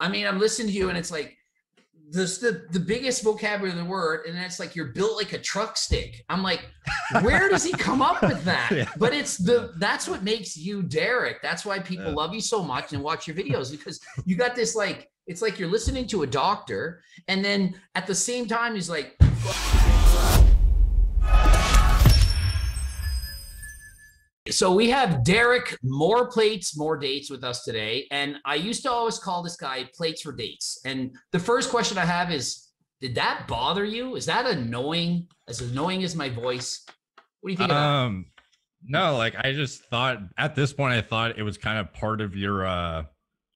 I mean, I'm listening to you, and it's like this the the biggest vocabulary of the word, and it's like you're built like a truck stick. I'm like, where does he come up with that? Yeah. But it's the that's what makes you Derek. That's why people Yeah. love you so much and watch your videos because you got this like it's like you're listening to a doctor, and then at the same time he's like. So we have Derek, more plates, more dates with us today. And I used to always call this guy plates for dates. And the first question I have is, did that bother you? Is that annoying? As annoying as my voice? What do you think? Um, no, like I just thought at this point, I thought it was kind of part of your uh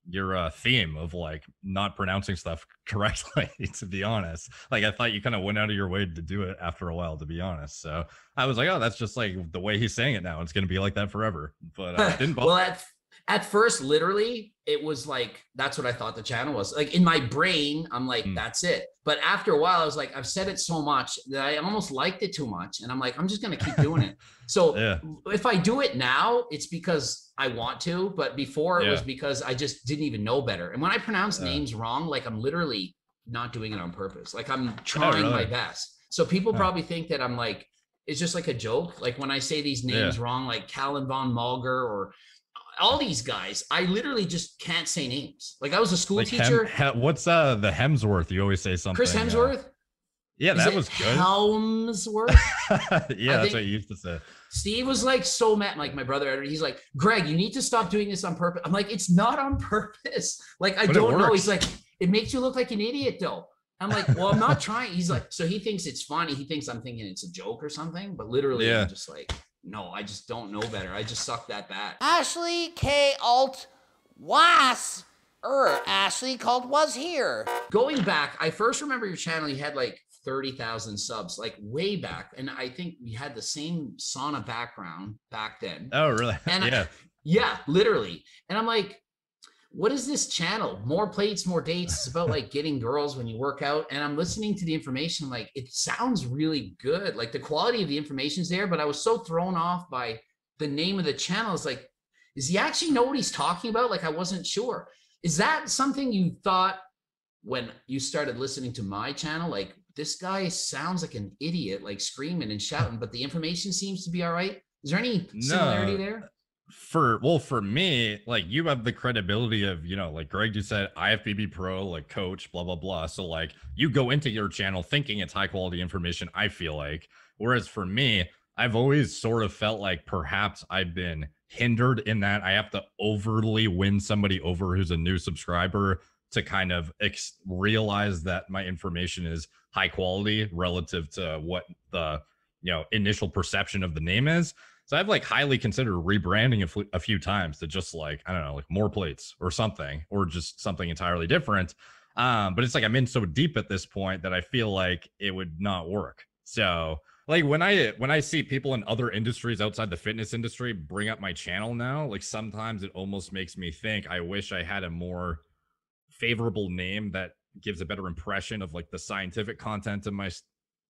your uh theme of like not pronouncing stuff correctly. To be honest, like I thought you kind of went out of your way to do it after a while. To be honest, so I was like, oh, that's just like the way he's saying it now. It's gonna be like that forever. But uh, didn't bother. well, at, at first, literally, it was like, that's what I thought the channel was. Like in my brain, I'm like, Mm. that's it. But after a while, I was like, I've said it so much that I almost liked it too much. And I'm like, I'm just going to keep doing it. So yeah, if I do it now, it's because I want to, but before it was because I just didn't even know better. And when I pronounce Yeah. names wrong, like I'm literally not doing it on purpose. Like I'm trying my best. So people probably think that I'm like, it's just like a joke. Like when I say these names wrong, like Callan von Malger or all these guys, I literally just can't say names. Like I was a school like Hem- teacher, He- what's uh the Hemsworth? You always say something. Chris uh, Hemsworth. yeah, that was good. Helmsworth. yeah, that's what you used to say. Steve was like so mad. Like my brother, he's like, Greg, you need to stop doing this on purpose. I'm like, it's not on purpose. Like, I But don't know. He's like, it makes you look like an idiot though. I'm like, well, I'm not trying. He's like, so he thinks it's funny. He thinks I'm thinking it's a joke or something, but literally, Yeah. I'm just like, no, I just don't know better. I just suck that bad. Ashley K. Alt Was. Er, Ashley called was here. Going back, I first remember your channel. You had like 30,000 subs, like way back. And I think we had the same sauna background back then. Oh, really? And I- yeah. Yeah, literally. And I'm like, what is this channel? More plates, more dates. It's about like getting girls when you work out. And I'm listening to the information, like it sounds really good. Like the quality of the information's there, but I was so thrown off by the name of the channel. It's like, does he actually know what he's talking about? Like I wasn't sure. Is that something you thought when you started listening to my channel? Like this guy sounds like an idiot, like screaming and shouting, but the information seems to be all right. Is there any similarity No. there? For well for me like you have the credibility of you know like greg just said ifbb pro like coach blah blah blah. So like you go into your channel thinking it's high quality information i feel like. Whereas for me i've always sort of felt like perhaps i've been hindered in that i have to overly win somebody over who's a new subscriber to kind of ex- realize that my information is high quality relative to what the you know initial perception of the name is so I've like highly considered rebranding a, fl- a few times to just like I don't know, like more plates or something, or just something entirely different. Um, but it's like I'm in so deep at this point that I feel like it would not work. So like when I when I see people in other industries outside the fitness industry bring up my channel now, like sometimes it almost makes me think I wish I had a more favorable name that gives a better impression of like the scientific content of my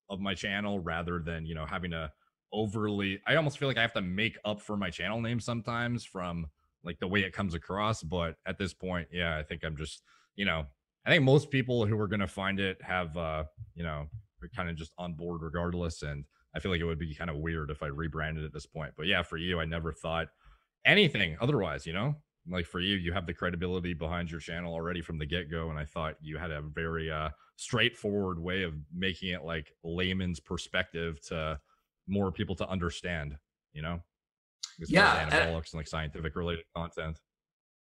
of my channel rather than you know having to overly i almost feel like i have to make up for my channel name sometimes from like the way it comes across but at this point yeah i think i'm just you know i think most people who are going to find it have uh you know are kind of just on board regardless and i feel like it would be kind of weird if i rebranded at this point but yeah for you i never thought anything otherwise you know? Like for you you have the credibility behind your channel already from the get-go and i thought you had a very uh straightforward way of making it like layman's perspective to more people to understand, you know? As Yeah, anabolics and like scientific related content.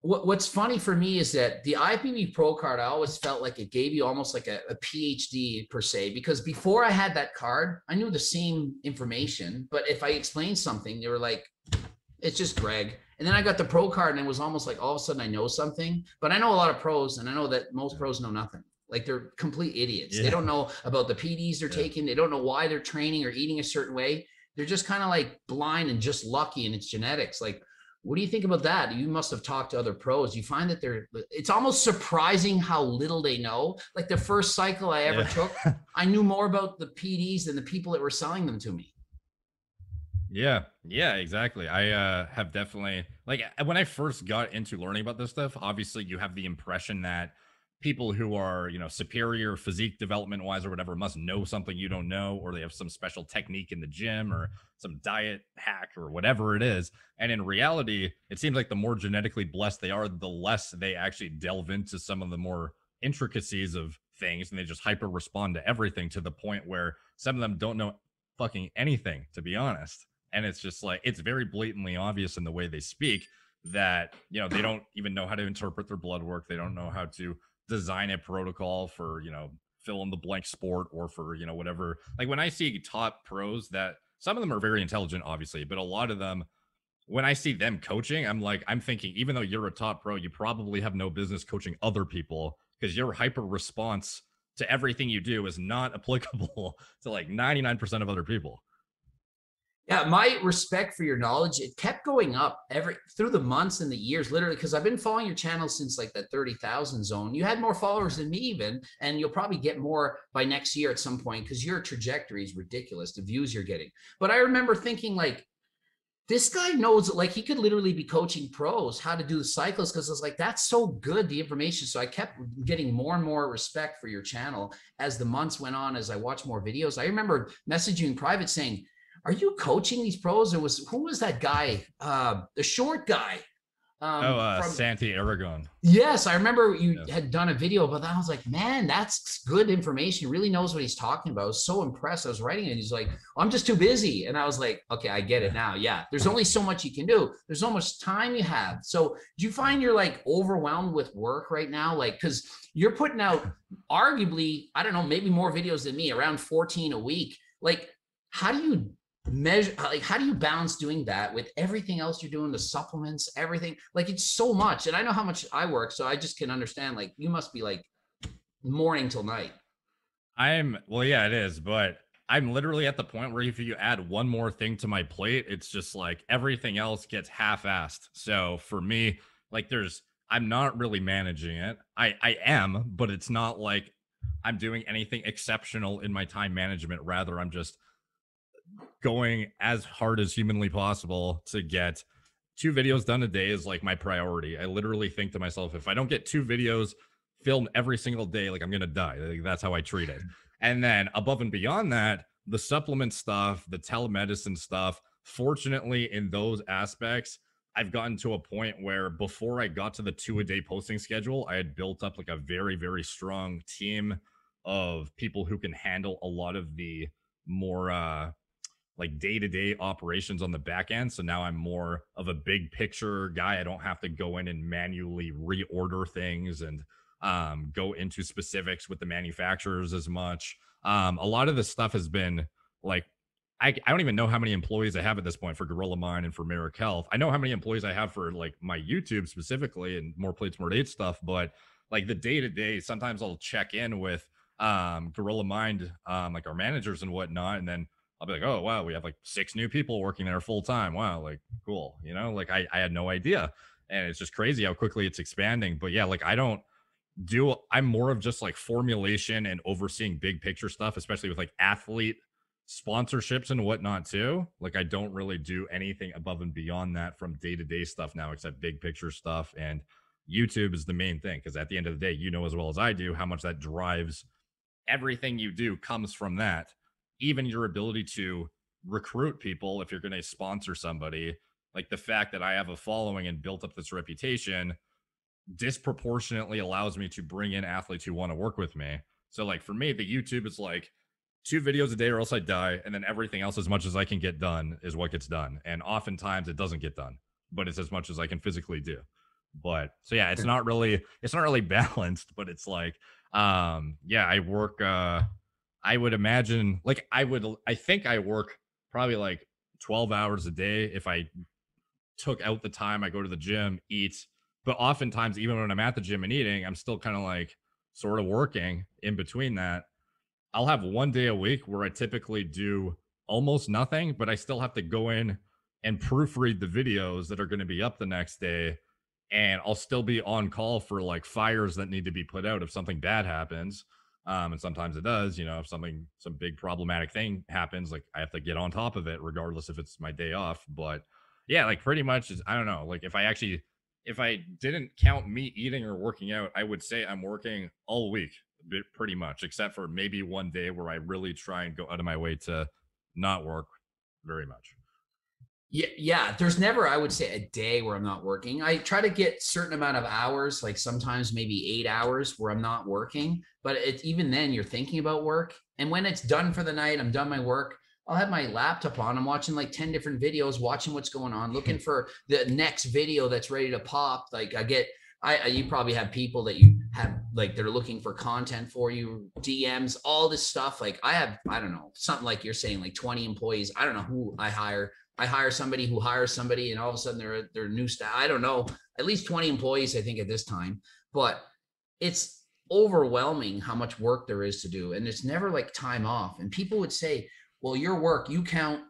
what, what's funny for me is that the IFBB Pro card, I always felt like it gave you almost like a, a PhD per se, because before I had that card, I knew the same information, but if I explained something, they were like, it's just Greg. And then I got the pro card and it was almost like all of a sudden I know something, but I know a lot of pros and I know that most pros know nothing. Like they're complete idiots. They don't know about the PDs they're Yeah. taking. They don't know why they're training or eating a certain way. They're just kind of like blind and just lucky and it's genetics. Like what do you think about that? You must have talked to other pros. You find that they're it's almost surprising how little they know. Like the first cycle I ever Yeah. took, I knew more about the PDs than the people that were selling them to me. Yeah, yeah, exactly. I uh have definitely like when I first got into learning about this stuff, obviously you have the impression that people who are you know superior physique development wise or whatever must know something you don't know or they have some special technique in the gym or some diet hack or whatever it is. And in reality it seems like the more genetically blessed they are the less they actually delve into some of the more intricacies of things and they just hyper respond to everything to the point where some of them don't know fucking anything to be honest. And it's just like it's very blatantly obvious in the way they speak that you know they don't even know how to interpret their blood work. They don't know how to design a protocol for you know fill in the blank sport or for you know whatever. Like when i see top pros that some of them are very intelligent obviously but a lot of them when i see them coaching i'm like i'm thinking even though you're a top pro you probably have no business coaching other people because your hyper response to everything you do is not applicable to like 99% of other people yeah, my respect for your knowledge, it kept going up every through the months and the years, literally, because I've been following your channel since like that 30,000 zone. You had more followers than me, even, and you'll probably get more by next year at some point because your trajectory is ridiculous, the views you're getting. But I remember thinking, like, this guy knows, like, he could literally be coaching pros how to do the cycles because I was like, that's so good, the information. So I kept getting more and more respect for your channel as the months went on, as I watched more videos. I remember messaging in private saying, are you coaching these pros? Or was who was that guy? Uh, the short guy. Um, oh, uh, from, Santi Aragon. Yes, I remember you yes. had done a video about that. I was like, man, that's good information. He really knows what he's talking about. I was so impressed. I was writing it. He's like, I'm just too busy. And I was like, okay, I get it now. Yeah, there's only so much you can do. There's so much time you have. So do you find you're like overwhelmed with work right now? Like, because you're putting out arguably, I don't know, maybe more videos than me, around 14 a week. Like, how do you measure like how do you balance doing that with everything else you're doing the supplements everything? Like it's so much and i know how much i work so i just can understand like you must be like morning till night. I'm well yeah it is but i'm literally at the point where if you add one more thing to my plate it's just like everything else gets half-assed. So for me like there's i'm not really managing it. I i am but it's not like i'm doing anything exceptional in my time management. Rather i'm just going as hard as humanly possible to get two videos done a day is like my priority. I literally think to myself, if I don't get two videos filmed every single day, like I'm gonna die. Like, that's how I treat it. And then above and beyond that, the supplement stuff, the telemedicine stuff. Fortunately, in those aspects, I've gotten to a point where before I got to the two a day posting schedule, I had built up like a very, very strong team of people who can handle a lot of the more uh like day to day operations on the back end. So now I'm more of a big picture guy. I don't have to go in and manually reorder things and um, go into specifics with the manufacturers as much. Um, a lot of this stuff has been like, I, I don't even know how many employees I have at this point for Gorilla Mind and for Merek Health. I know how many employees I have for like my YouTube specifically and more plates, more dates stuff, but like the day to day, sometimes I'll check in with um, Gorilla Mind, um, like our managers and whatnot, and then I'll be like, oh wow, we have like six new people working there full time. Wow, like cool. You know, like I, I had no idea. And it's just crazy how quickly it's expanding. But yeah, like I don't do I'm more of just like formulation and overseeing big picture stuff, especially with like athlete sponsorships and whatnot too. Like I don't really do anything above and beyond that from day to day stuff now, except big picture stuff. And YouTube is the main thing because at the end of the day, you know as well as I do how much that drives everything you do comes from that even your ability to recruit people if you're going to sponsor somebody like the fact that i have a following and built up this reputation disproportionately allows me to bring in athletes who want to work with me. So like for me the youtube is like two videos a day or else i die and then everything else as much as i can get done is what gets done and oftentimes it doesn't get done but it's as much as i can physically do. But so yeah it's not really it's not really balanced but it's like um yeah i work uh I would imagine like I would I think I work probably like 12 hours a day if I took out the time I go to the gym, eat. But oftentimes even when I'm at the gym and eating, I'm still kind of like sort of working in between that. I'll have one day a week where I typically do almost nothing, but I still have to go in and proofread the videos that are going to be up the next day. And I'll still be on call for like fires that need to be put out if something bad happens um, and sometimes it does you know if something some big problematic thing happens like i have to get on top of it regardless if it's my day off but yeah like pretty much is i don't know like if i actually if I didn't count me eating or working out, I would say I'm working all week, pretty much, except for maybe one day where I really try and go out of my way to not work very much. Yeah, yeah. There's never, I would say, a day where I'm not working. I try to get certain amount of hours, like sometimes maybe eight hours where I'm not working. But it's even then you're thinking about work. And when it's done for the night, I'm done my work. I'll have my laptop on. I'm watching like 10 different videos, watching what's going on, looking for the next video that's ready to pop. Like I get I, you probably have people that you have like they're looking for content for you, DMs, all this stuff. Like I have, I don't know, something like you're saying, like 20 employees. I don't know who I hire. I hire somebody who hires somebody, and all of a sudden they're they're new staff. I don't know, at least 20 employees, I think, at this time. But it's overwhelming how much work there is to do. And it's never like time off. And people would say, well, your work, you count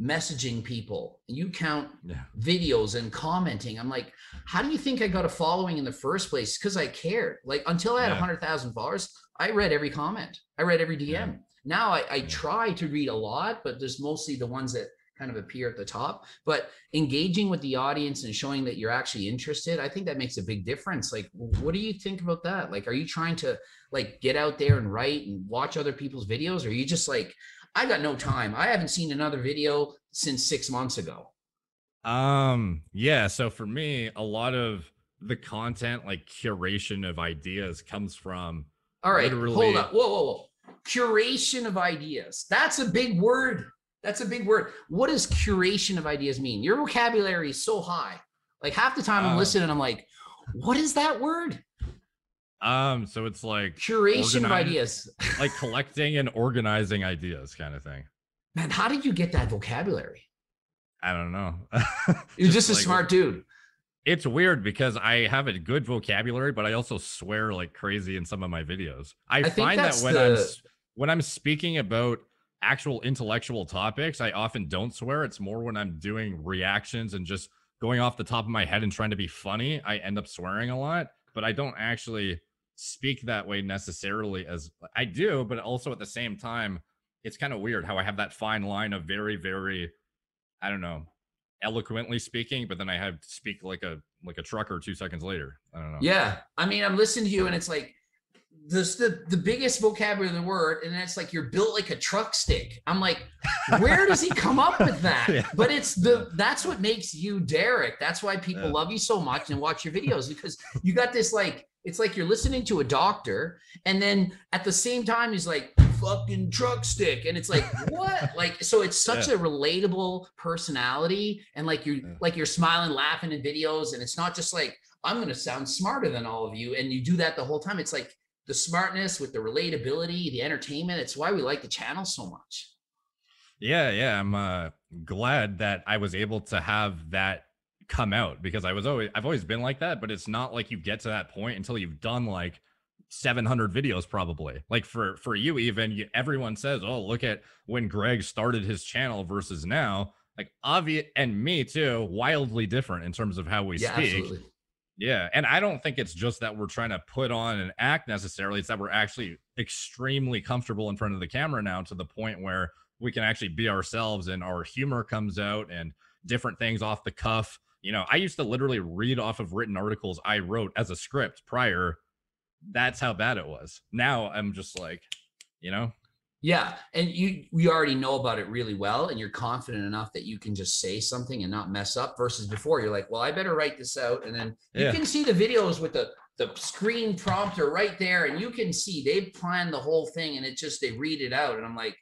messaging people, you count yeah. videos and commenting. I'm like, how do you think I got a following in the first place? Because I cared. Like until I had a yeah. hundred thousand followers, I read every comment. I read every DM. Yeah. Now I, I try to read a lot, but there's mostly the ones that kind of appear at the top. But engaging with the audience and showing that you're actually interested, I think that makes a big difference. Like, what do you think about that? Like, are you trying to like get out there and write and watch other people's videos? Or are you just like, I got no time. I haven't seen another video since six months ago. Um, yeah. So for me, a lot of the content, like curation of ideas, comes from. All right, literally... hold up. Whoa, whoa, whoa. Curation of ideas. That's a big word. That's a big word. What does curation of ideas mean? Your vocabulary is so high. Like half the time I'm uh, listening, I'm like, what is that word? Um, so it's like curation of ideas, like collecting and organizing ideas, kind of thing. Man, how did you get that vocabulary? I don't know. You're just, just a like, smart dude. It's weird because I have a good vocabulary, but I also swear like crazy in some of my videos. I, I find that when the... I'm when I'm speaking about actual intellectual topics, I often don't swear. It's more when I'm doing reactions and just going off the top of my head and trying to be funny, I end up swearing a lot, but I don't actually speak that way necessarily as I do, but also at the same time, it's kind of weird how I have that fine line of very, very, I don't know, eloquently speaking, but then I have to speak like a like a trucker two seconds later. I don't know. Yeah. I mean, I'm listening to you and it's like this the the biggest vocabulary of the word, and it's like you're built like a truck stick. I'm like, where does he come up with that? Yeah. But it's the that's what makes you Derek. That's why people yeah. love you so much and watch your videos because you got this like it's like you're listening to a doctor, and then at the same time, he's like, fucking truck stick. And it's like, what? like, so it's such yeah. a relatable personality. And like you're like you're smiling, laughing in videos. And it's not just like, I'm gonna sound smarter than all of you. And you do that the whole time. It's like the smartness with the relatability, the entertainment. It's why we like the channel so much. Yeah, yeah. I'm uh glad that I was able to have that come out because I was always I've always been like that, but it's not like you get to that point until you've done like 700 videos probably. Like for for you even you, everyone says, "Oh, look at when Greg started his channel versus now." Like obvious and me too, wildly different in terms of how we yeah, speak. Absolutely. Yeah, and I don't think it's just that we're trying to put on an act necessarily. It's that we're actually extremely comfortable in front of the camera now to the point where we can actually be ourselves and our humor comes out and different things off the cuff you know, I used to literally read off of written articles I wrote as a script prior. That's how bad it was. Now I'm just like, you know, yeah, and you we already know about it really well, and you're confident enough that you can just say something and not mess up. Versus before, you're like, well, I better write this out, and then you yeah. can see the videos with the the screen prompter right there, and you can see they've planned the whole thing, and it just they read it out, and I'm like,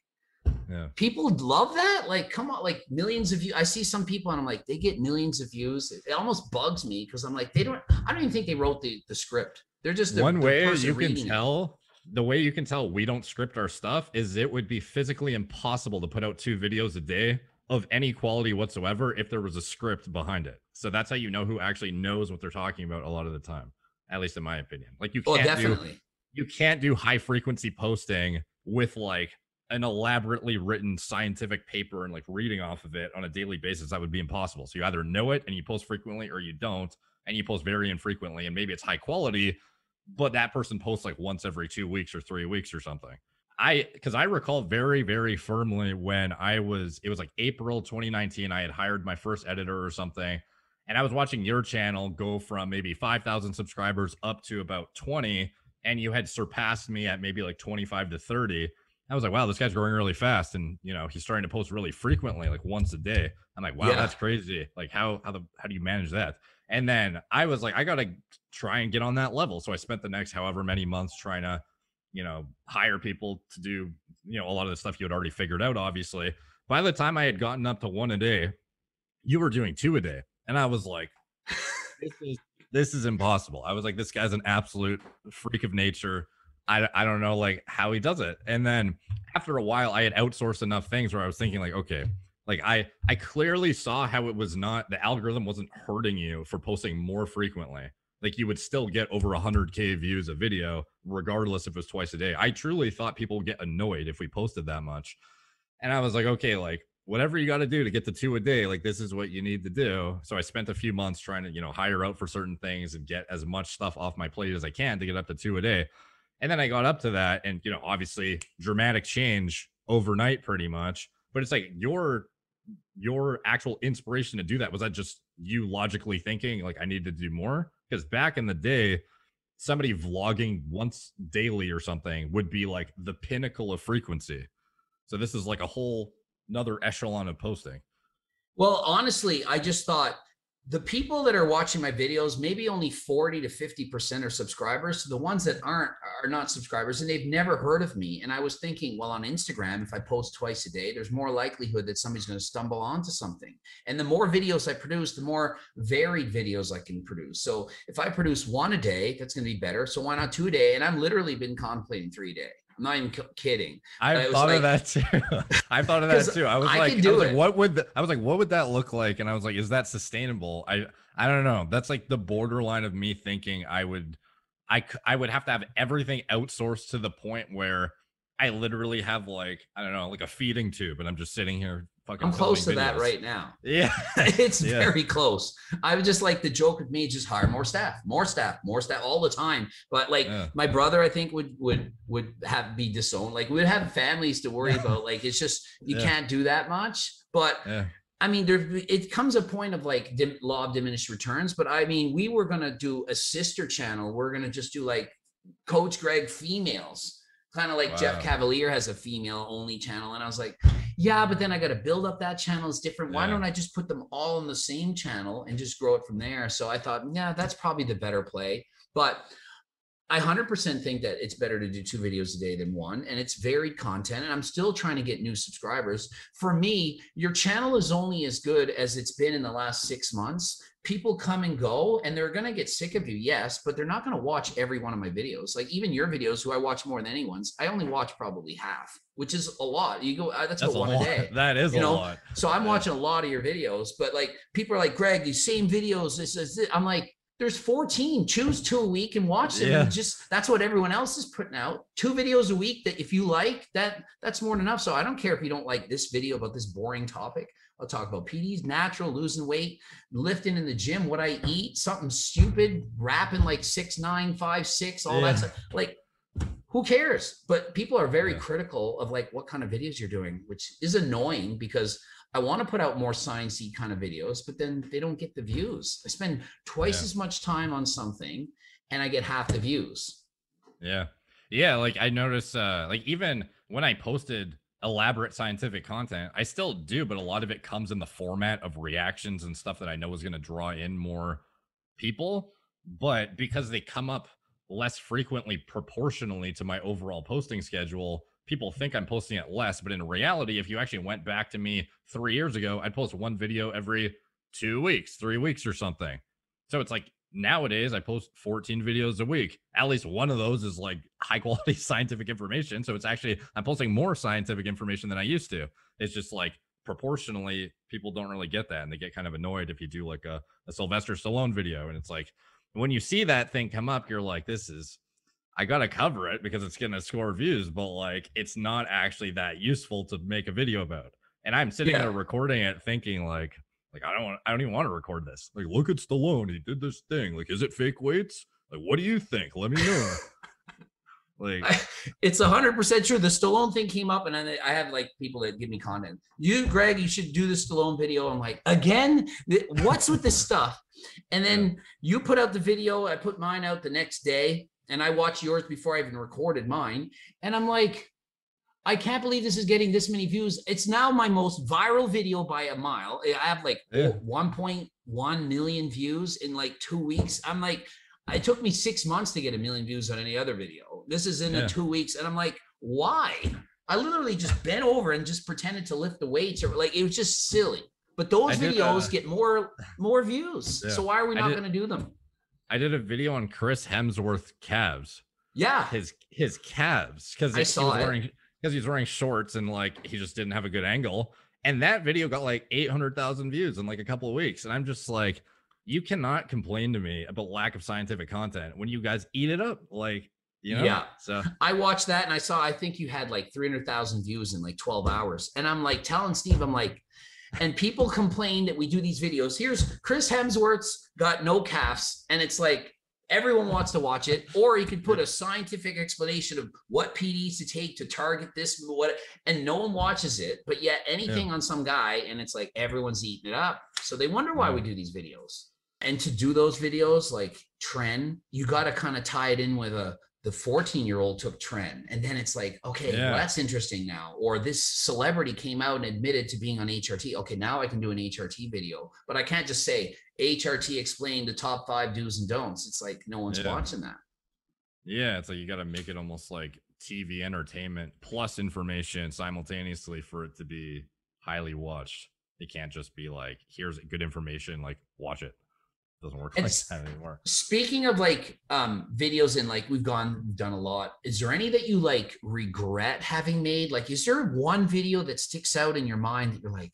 yeah. People love that. Like, come on, like millions of views. I see some people and I'm like, they get millions of views. It, almost bugs me because I'm like, they don't, I don't even think they wrote the, the script. They're just the, one way you can tell. The way you can tell we don't script our stuff is it would be physically impossible to put out two videos a day of any quality whatsoever if there was a script behind it. So that's how you know who actually knows what they're talking about a lot of the time, at least in my opinion. Like you oh, can't oh, definitely. do you can't do high frequency posting with like an elaborately written scientific paper and like reading off of it on a daily basis, that would be impossible. So you either know it and you post frequently or you don't, and you post very infrequently, and maybe it's high quality, but that person posts like once every two weeks or three weeks or something. I because I recall very, very firmly when I was it was like April 2019, I had hired my first editor or something. And I was watching your channel go from maybe 5,000 subscribers up to about 20, and you had surpassed me at maybe like 25 to 30. I was like, wow, this guy's growing really fast. And, you know, he's starting to post really frequently, like once a day. I'm like, wow, Yeah. that's crazy. Like, how, how the, how do you manage that? And then I was like, I got to try and get on that level. So I spent the next however many months trying to, you know, hire people to do, you know, a lot of the stuff you had already figured out, obviously. By the time I had gotten up to one a day, you were doing two a day. And I was like, this is this is impossible. I was like, this guy's an absolute freak of nature. I, I don't know like how he does it. And then after a while, I had outsourced enough things where I was thinking like, okay, like I I clearly saw how it was not the algorithm wasn't hurting you for posting more frequently. Like you would still get over 100k views a video regardless if it was twice a day. I truly thought people would get annoyed if we posted that much. And I was like, okay, like whatever you got to do to get to two a day, like this is what you need to do. So I spent a few months trying to, you know, hire out for certain things and get as much stuff off my plate as I can to get up to two a day. And then I got up to that and, you know, obviously dramatic change overnight pretty much. But it's like your your actual inspiration to do that was that just you logically thinking like I need to do more? Because back in the day, somebody vlogging once daily or something would be like the pinnacle of frequency. So this is like a whole another echelon of posting. Well, honestly, I just thought the people that are watching my videos, maybe only 40 to 50% are subscribers. So the ones that aren't are not subscribers and they've never heard of me. And I was thinking, well, on Instagram, if I post twice a day, there's more likelihood that somebody's going to stumble onto something. And the more videos I produce, the more varied videos I can produce. So if I produce one a day, that's going to be better. So why not two a day? And I've literally been contemplating three a day. I'm not even kidding. I thought like- of that too. I thought of that too. I was I like, I was like, what would the, I was like, what would that look like? And I was like, is that sustainable? I I don't know. That's like the borderline of me thinking I would, I I would have to have everything outsourced to the point where I literally have like I don't know, like a feeding tube, and I'm just sitting here fucking. I'm close to filming that right now. Yeah. it's Yeah. very close. I would just like the joke with me, just hire more staff, more staff, more staff all the time. But like Yeah. my brother, I think would would would have be disowned. Like we'd have families to worry about. Like it's just you Yeah. can't do that much. But. I mean, there it comes a point of like dim, law of diminished returns. But I mean, we were gonna do a sister channel. We're gonna just do like Coach Greg females, kind of like Jeff Wow. Cavaliere has a female only channel. And I was like, yeah, but then I got to build up that channel. It's different. Why Yeah. don't I just put them all in the same channel and just grow it from there? So I thought, yeah, that's probably the better play. But I 100% think that it's better to do two videos a day than one, and it's varied content. And I'm still trying to get new subscribers. For me, your channel is only as good as it's been in the last six months. People come and go, and they're going to get sick of you, yes, but they're not going to watch every one of my videos. Like even your videos, who I watch more than anyone's, I only watch probably half, which is a lot. You go, uh, that's, That's a one lot. a day. That is you a know, lot. So I'm Yeah. watching a lot of your videos, but like people are like, Greg, these same videos. This is it. I'm like, there's 14. Choose two a week and watch them. Yeah. And just that's what everyone else is putting out. Two videos a week that if you like, that that's more than enough. So I don't care if you don't like this video about this boring topic. I'll talk about PDs, natural, losing weight, lifting in the gym, what I eat, something stupid, rapping like six, nine, five, six, all Yeah. that stuff. Like who cares? But people are very Yeah. critical of like what kind of videos you're doing, which is annoying because I want to put out more sciencey kind of videos, but then they don't get the views. I spend twice Yeah. as much time on something and I get half the views. Yeah. Yeah, like I notice uh like even when I posted elaborate scientific content, I still do, but a lot of it comes in the format of reactions and stuff that I know is going to draw in more people, but because they come up less frequently proportionally to my overall posting schedule, people think I'm posting it less, but in reality if you actually went back to me 3 years ago, I'd post one video every 2 weeks, 3 weeks or something. So it's like nowadays I post 14 videos a week. At least one of those is like high quality scientific information. So it's actually I'm posting more scientific information than I used to. It's just like proportionally people don't really get that and they get kind of annoyed if you do like a, a Sylvester Stallone video and it's like when you see that thing come up you're like this is I got to cover it because it's going to score views but like it's not actually that useful to make a video about. And I'm sitting Yeah. there recording it thinking like like I don't want I don't even want to record this. Like look at Stallone, he did this thing. Like is it fake weights? Like what do you think? Let me know. Like I- it's hundred percent true. The Stallone thing came up, and then I have like people that give me content. You, Greg, you should do the Stallone video. I'm like, again, what's with this stuff? And then you put out the video. I put mine out the next day, and I watched yours before I even recorded mine. And I'm like, I can't believe this is getting this many views. It's now my most viral video by a mile. I have like Yeah. 1.1 million views in like two weeks. I'm like, it took me six months to get a million views on any other video. This is in Yeah. the two weeks, and I'm like, why? I literally just bent over and just pretended to lift the weights, or like it was just silly. But those I did, videos uh, get more more views. Yeah. So why are we not going to do them? I did a video on Chris Hemsworth calves. Yeah, His his calves because I he saw was it. Because he's wearing shorts and like he just didn't have a good angle. And that video got like 800,000 views in like a couple of weeks. And I'm just like, you cannot complain to me about lack of scientific content when you guys eat it up. Like, you know? Yeah. So I watched that and I saw. I think you had like three hundred thousand views in like twelve hours, and I'm like telling Steve, I'm like. And people complain that we do these videos. Here's Chris Hemsworth's got no calves, and it's like everyone wants to watch it. Or you could put a scientific explanation of what PDs to take to target this, what, and no one watches it. But yet anything on some guy, and it's like everyone's eating it up. So they wonder why we do these videos. And to do those videos, like trend, you got to kind of tie it in with a the 14 year old took trend and then it's like okay well, that's interesting now. Or this celebrity came out and admitted to being on hrt okay now i can do an hrt video. But i can't just say hrt explained the top five do's and don'ts. It's like no one's Yeah. watching that. Yeah, it's like you got to make it almost like TV entertainment plus information simultaneously for it to be highly watched. It can't just be like, here's good information, like watch it. Doesn't work like It's- that anymore. speaking of like um videos and like we've gone we've done a lot is there any that you like regret having made like is there one video that sticks out in your mind that you're like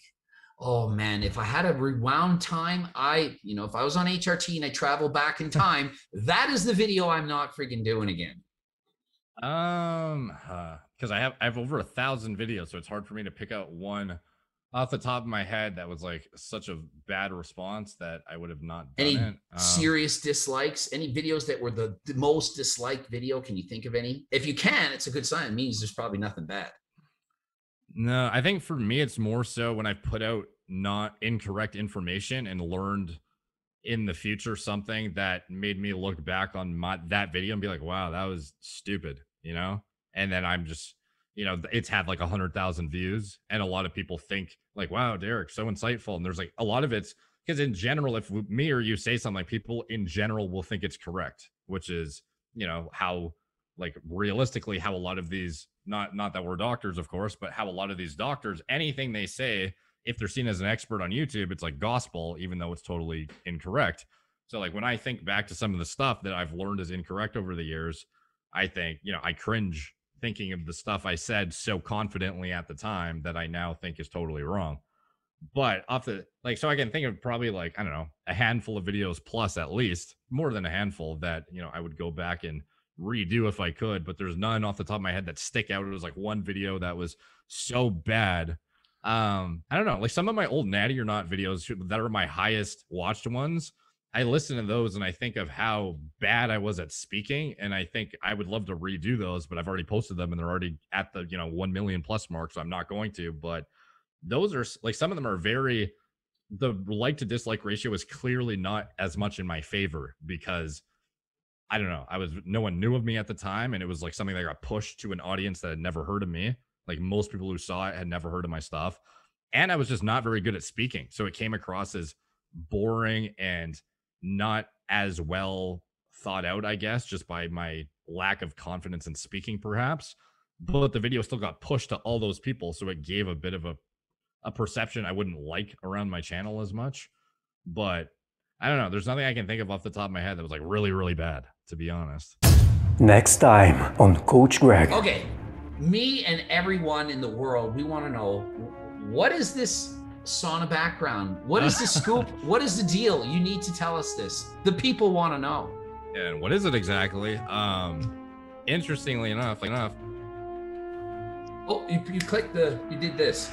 oh man if i had a rewound time i you know if i was on hrt and i travel back in time that is the video i'm not freaking doing again Um, because I have I have over a thousand videos, so it's hard for me to pick out one off the top of my head that was like such a bad response that I would have not done Any it. Um, serious dislikes any videos that were the, the most disliked video can you think of any if you can it's a good sign it means there's probably nothing bad No, I think for me, it's more so when I've put out not incorrect information and learned in the future something that made me look back on my that video and be like, wow, that was stupid, you know? And then I'm just, you know, it's had like a hundred thousand views, and a lot of people think like, wow, Derek, so insightful. And there's like a lot of it's because in general, if me or you say something, people in general will think it's correct, which is, you know, how like realistically how a lot of these not not that we're doctors of course but how a lot of these doctors anything they say if they're seen as an expert on youtube it's like gospel even though it's totally incorrect so like when i think back to some of the stuff that i've learned is incorrect over the years i think you know i cringe thinking of the stuff i said so confidently at the time that i now think is totally wrong but off the like so i can think of probably like i don't know a handful of videos plus at least more than a handful that you know i would go back and redo if I could, but there's none off the top of my head that stick out. It was like one video that was so bad. Um, I don't know, like some of my old Natty or Not videos that are my highest watched ones. I listen to those and I think of how bad I was at speaking, and I think I would love to redo those, but I've already posted them and they're already at the you know one million plus mark, so I'm not going to. But those are like some of them are very the like to dislike ratio is clearly not as much in my favor because I don't know. I was no one knew of me at the time, and it was like something that got pushed to an audience that had never heard of me. Like most people who saw it had never heard of my stuff, and I was just not very good at speaking, so it came across as boring and not as well thought out. I guess just by my lack of confidence in speaking, perhaps. But the video still got pushed to all those people, so it gave a bit of a a perception I wouldn't like around my channel as much. But I don't know. There's nothing I can think of off the top of my head that was like really, really bad, to be honest. Next time on Coach Greg. Okay, me and everyone in the world, we want to know what is this sauna background? What is the scoop? What is the deal? You need to tell us this. The people want to know. And what is it exactly? Um, interestingly enough, enough, Oh, you, you clicked the, you did this.